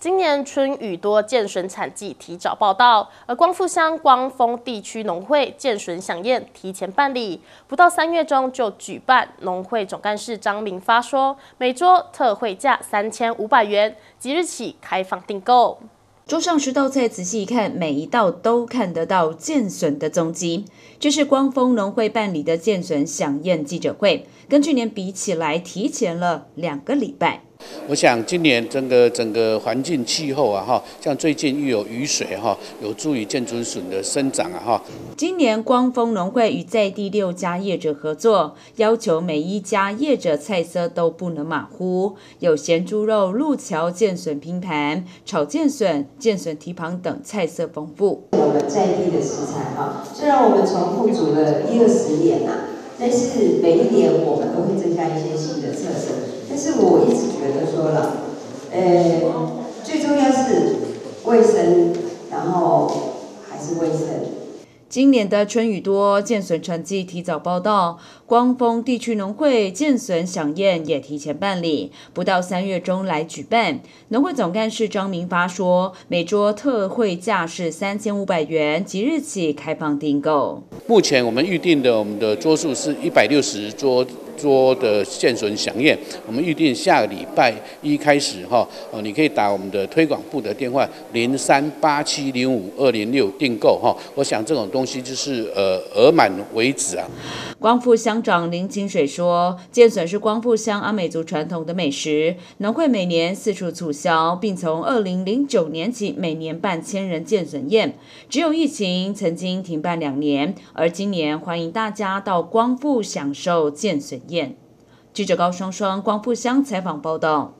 今年春雨多，建笋产季提早报道，而光复乡光丰地区农会建笋响宴提前办理，不到三月中就举办。农会总干事张明发说，每桌特惠价三千五百元，即日起开放订购。桌上十道菜，仔细一看，每一道都看得到剑笋的踪迹。这是光丰农会办理的剑笋响宴记者会，跟去年比起来，提前了两个礼拜。我想今年整个整个环境气候啊哈，像最近又有雨水哈，有助于建竹笋的生长啊哈。今年光丰农会与在地六家业者合作，要求每一家业者菜色都不能马虎，有咸猪肉、路桥剑笋拼盘、炒剑笋、剑笋蹄膀等菜色丰富。我们在地的食材哈，虽然我们重复煮了一二十年呐，但是每一年我们都会增加一些新的特色。但是我觉得说了，呃，最重要是卫生，然后还是卫生。今年的春雨多，建损成绩提早报道。光丰地区农会建损响宴也提前办理，不到三月中来举办。农会总干事张明发说，每桌特惠价是三千五百元，即日起开放订购。目前我们预定的我们的桌数是一百六十桌。桌的现损响宴，我们预定下个礼拜一开始哈，哦，你可以打我们的推广部的电话零三八七零五二零六订购哈。我想这种东西就是呃额满为止啊。光复乡长林清水说，剑笋是光复乡阿美族传统的美食，农会每年四处促销，并从二零零九年起每年办千人剑笋宴，只有疫情曾经停办两年，而今年欢迎大家到光复享受剑笋。记者高双双光复香采访报道。